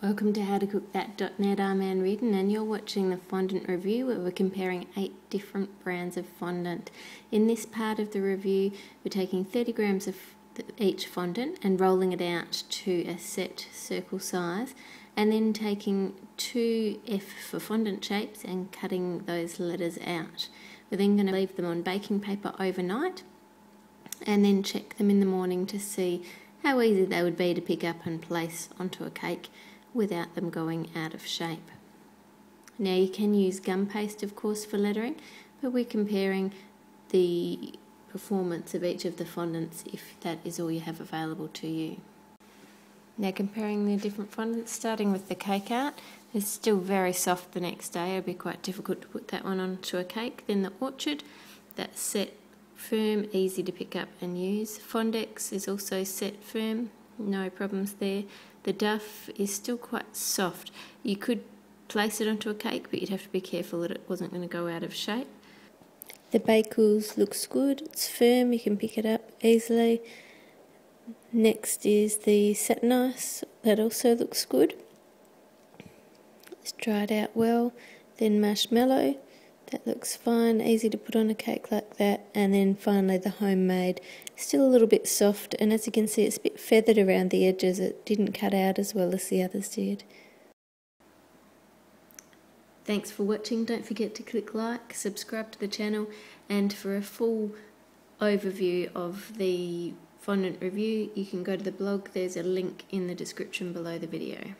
Welcome to How to Cook That.net. I'm Ann Reardon, and you're watching the fondant review where we're comparing eight different brands of fondant. In this part of the review, we're taking 30 grams of each fondant and rolling it out to a set circle size, and then taking two F for fondant shapes and cutting those letters out. We're then going to leave them on baking paper overnight and then check them in the morning to see how easy they would be to pick up and place onto a cake without them going out of shape. Now you can use gum paste of course for lettering, but we're comparing the performance of each of the fondants if that is all you have available to you. Now comparing the different fondants, starting with the cake art, it's still very soft the next day. It'd be quite difficult to put that one onto a cake. Then the orchard, that's set firm, easy to pick up and use. FondX is also set firm, no problems there. The duff is still quite soft. You could place it onto a cake, but you'd have to be careful that it wasn't going to go out of shape. The Bakels looks good, it's firm, you can pick it up easily. Next is the Satin Ice, that also looks good. It's dried out well. Then Marshmallow, that looks fine, easy to put on a cake like that. And then finally the homemade, still a little bit soft, and as you can see, it's a bit feathered around the edges. It didn't cut out as well as the others did. Thanks for watching. Don't forget to click like, subscribe to the channel, and for a full overview of the fondant review, you can go to the blog. There's a link in the description below the video.